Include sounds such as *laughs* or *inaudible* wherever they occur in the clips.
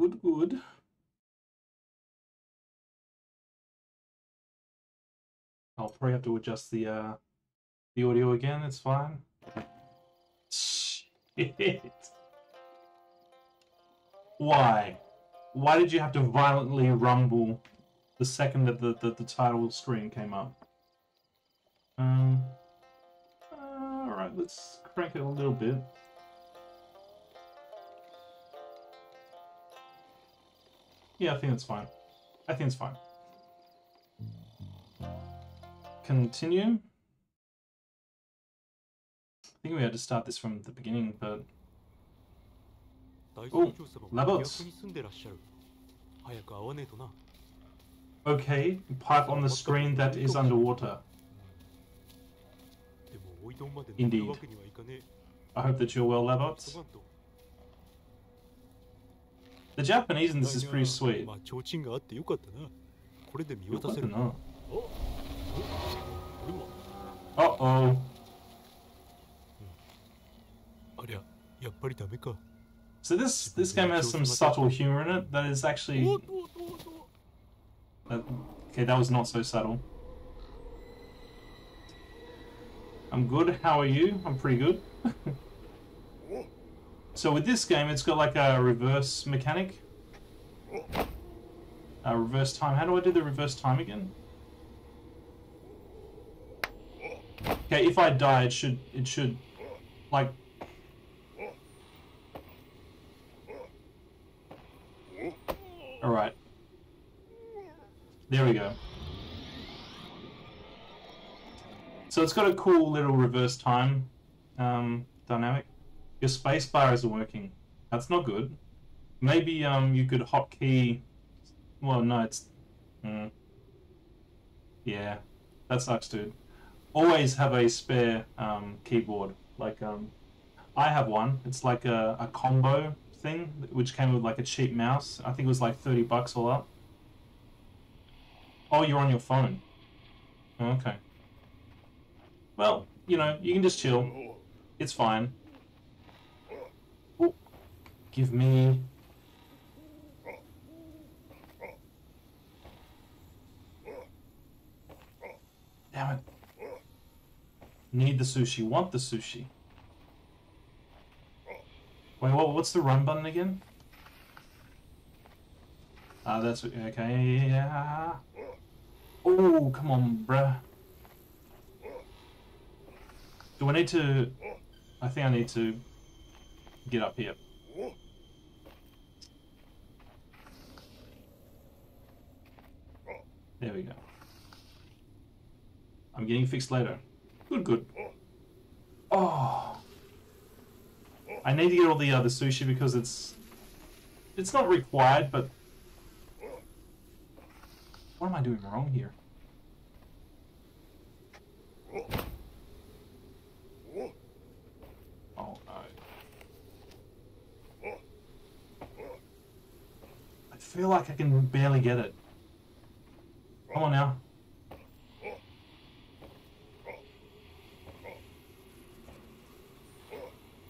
Good, good. I'll probably have to adjust the uh, the audio again. It's fine. Shit. Why? Why did you have to violently rumble the second that the, the, the title screen came up? Um. Uh, Alright, let's crank it a little bit. Yeah, I think it's fine. I think it's fine. Continue. I think we had to start this from the beginning, but... Oh, Labots! Okay, pipe on the screen that is underwater. Indeed. I hope that you're well, Labots. がんと The Japanese in this is pretty sweet. まあ提灯があってよかったなこれで見渡せ What る the お no? おこれは Uh oh. ありゃやっぱりダメか So this this game has some subtle humor in it that is お actually っとおっとおっと that, okay. That was not so subtle. I'm good. How are you? I'm pretty good. so with this game, it's got like a reverse mechanic. A reverse time. How do I do the reverse time again? Okay, if I die, it should it should like All right. There we go. So it's got a cool little reverse time um, dynamic. Your spacebar isn't working. That's not good. Maybe um, you could hotkey. Well, no, it's. Mm. Yeah, that sucks, dude. Always have a spare um, keyboard. Like um, I have one. It's like a, a combo thing, which came with like a cheap mouse. I think it was like thirty bucks all up. Oh, you're on your phone. Okay. Well, you know, you can just chill. It's fine. Give me. Damn it. Need the sushi, want the sushi. Wait, what, what's the run button again? Ah, that's okay. Yeah. Oh, come on, bruh. Do I need to? I think I need to get up here. There we go. I'm getting fixed later. Good, good. Oh. I need to get all the other sushi because it's it's not required, but what am I doing wrong here? Oh no. I feel like I can barely get it. Come on now.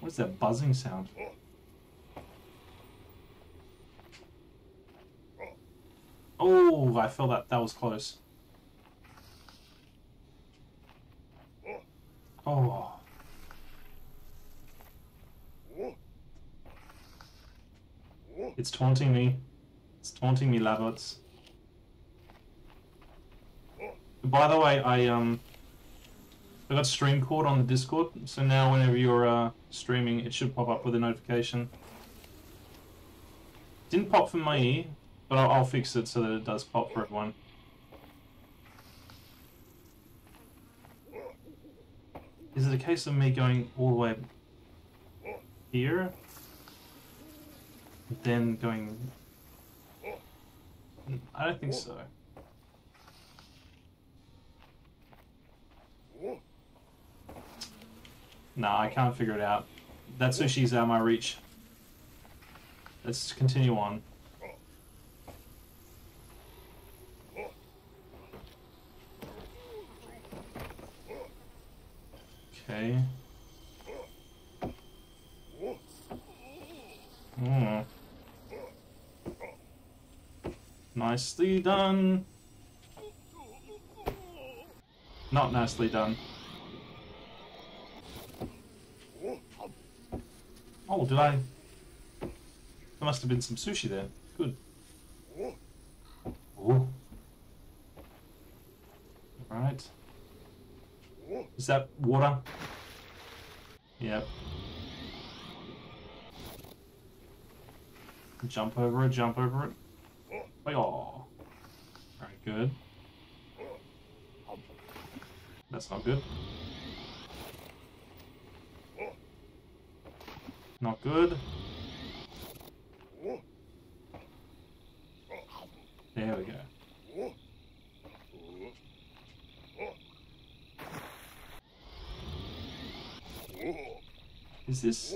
What is that buzzing sound? Oh, I feel that that was close. Oh. It's taunting me. It's taunting me, Labots. By the way, I um I got Streamcord on the Discord, so now whenever you're uh, streaming, it should pop up with a notification. Didn't pop for me, but I'll, I'll fix it so that it does pop for everyone. Is it a case of me going all the way here, then going? I don't think so. Nah, I can't figure it out. That sushi's out of my reach. Let's continue on. Okay. Hmm. Nicely done. Not nicely done. Oh, did I? There must have been some sushi there. Good. Ooh. Right. Is that water? Yep. Jump over it, jump over it. Oh. Very good. That's not good. Not good. There we go. Is this...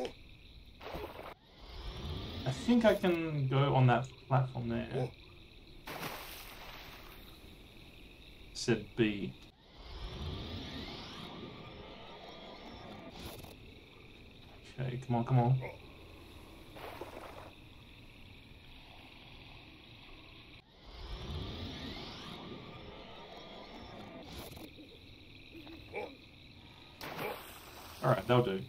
I think I can go on that platform there. Said B. Okay, come on, come on. Alright, that'll do.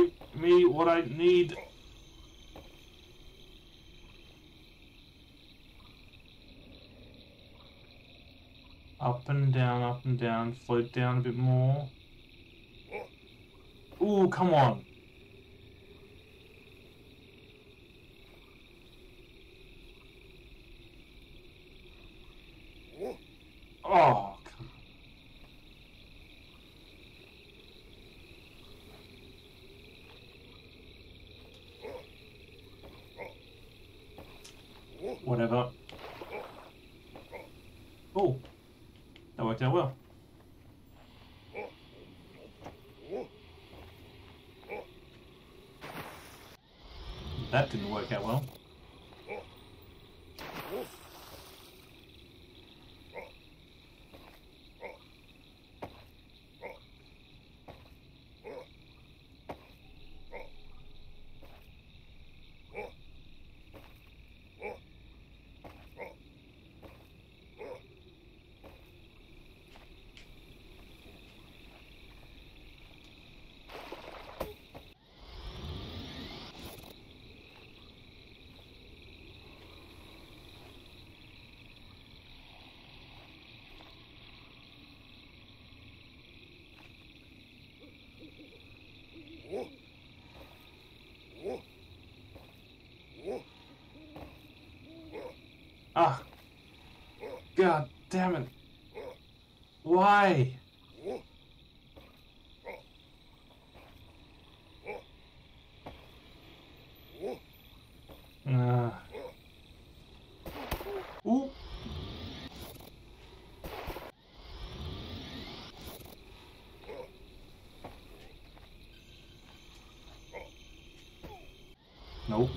Give me what I need. Up and down, up and down, float down a bit more. Ooh, come on. Oh, come Whatever. Oh, that worked out well. That didn't work out well. Ah. God damn it. Why? Uh. Ooh. Nope.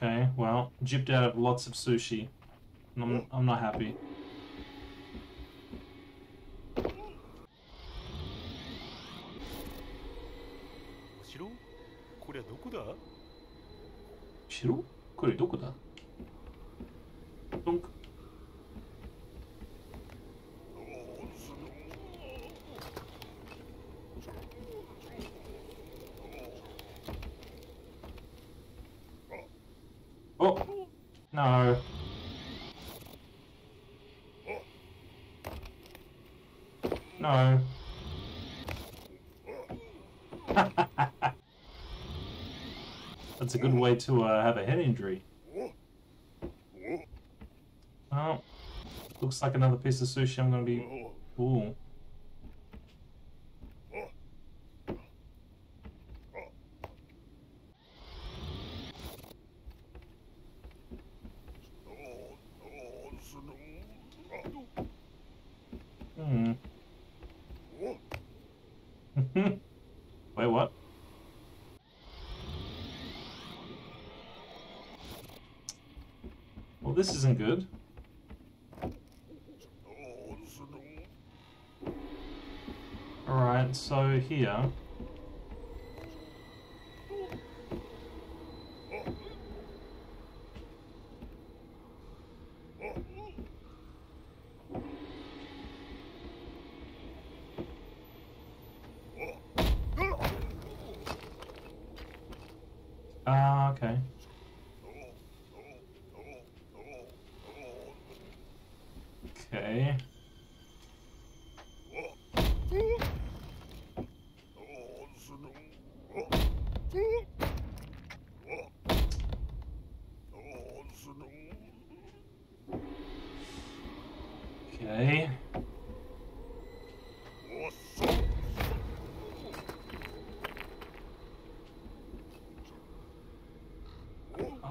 Okay, well, gypped out of lots of sushi. And I'm, I'm not happy. お城こりゃどこだ城これどこだド No. No. That's a good way to uh, have a head injury. Oh, looks like another piece of sushi I'm gonna be. Ooh. Wait, what? Well, this isn't good. Alright, so here. Ah, okay. Okay. I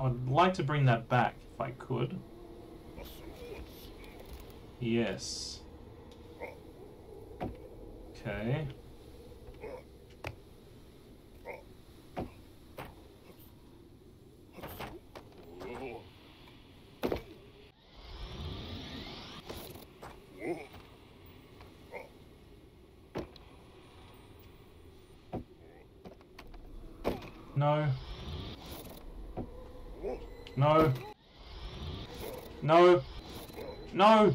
would like to bring that back if I could. Yes. Okay. No. No. No. No.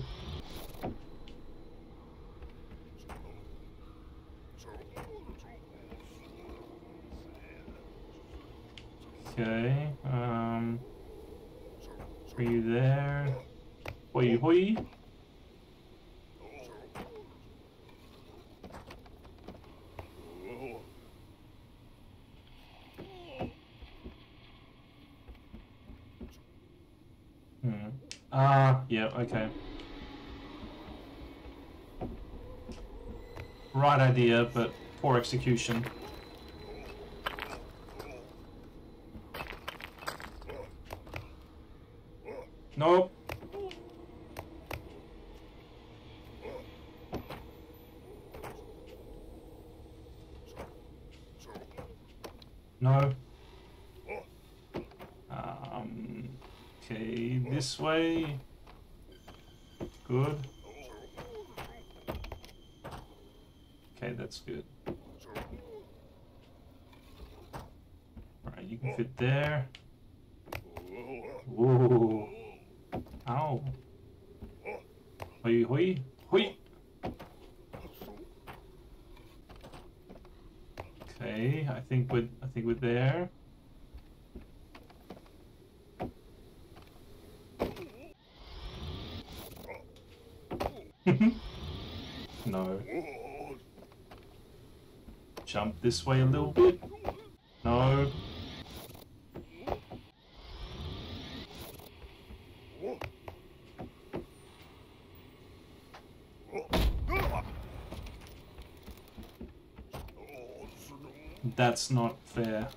Okay. Um. Are you there? Hoi hoi. Hmm. Ah, yeah, okay. Right idea, but poor execution. Nope. No. Um, okay, this way. Good. Okay, that's good. Alright, you can fit there. Ooh. Ow. Hoi hoi. Hoi. Okay, I think we're I think we're there. *laughs* no. Jump this way a little bit. No. That's not fair.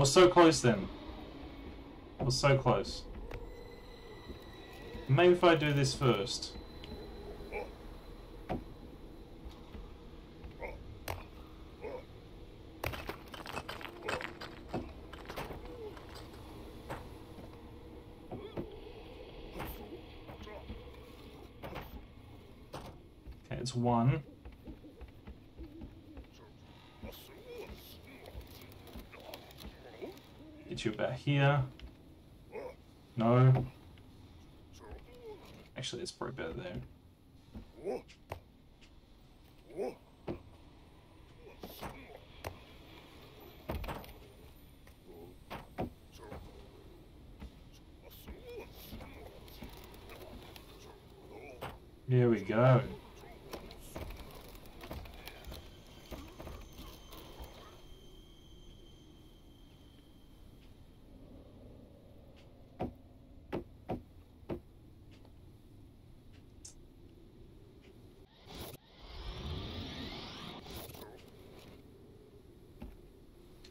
I was so close then. I was so close. Maybe if I do this first. It's one. Get you about here. No. Actually, it's probably better there. Here we go.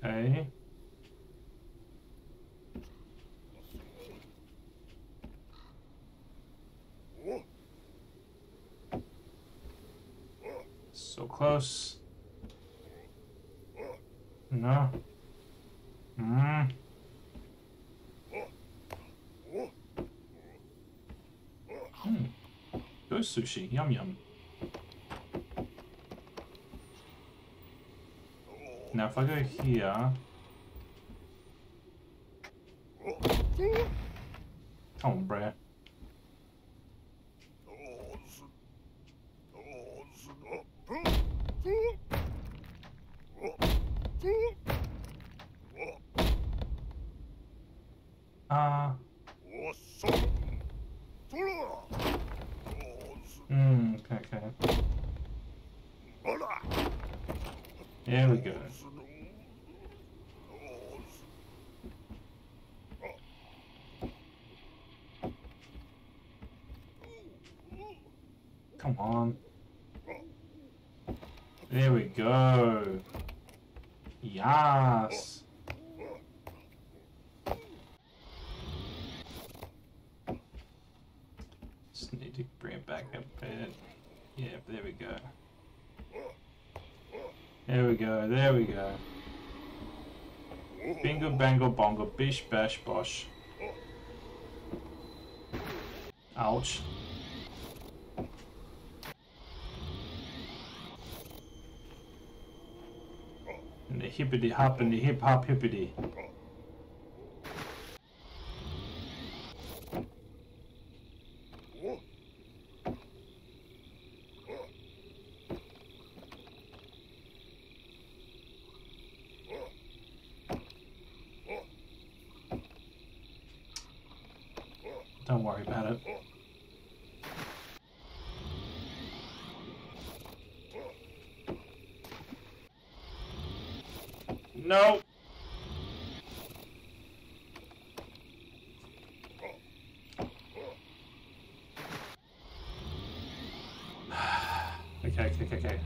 Okay. So close. No. Mm. Hmm. Go sushi. Yum yum. Now if I go here... Oh, Come on, bruh. Uh, mm, okay, okay. There we go. Come on. There we go. Yes. Just need to bring it back a bit. Yeah, there we go. There we go, there we go. Bingo bango bongo, bish bash bosh. Ouch. Hippity hop and hip hop hippity. Don't worry about it. No. Okay, okay, okay.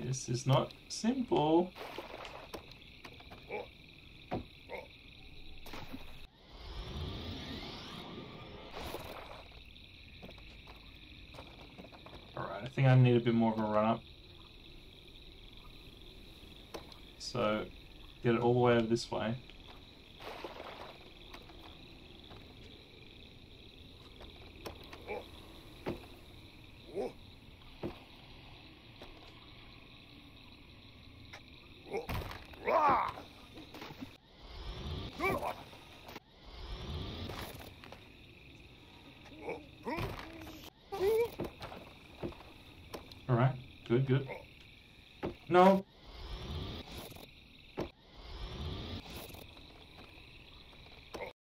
This is not simple. Alright, I think I need a bit more of a run up. So, get it all the way over this way.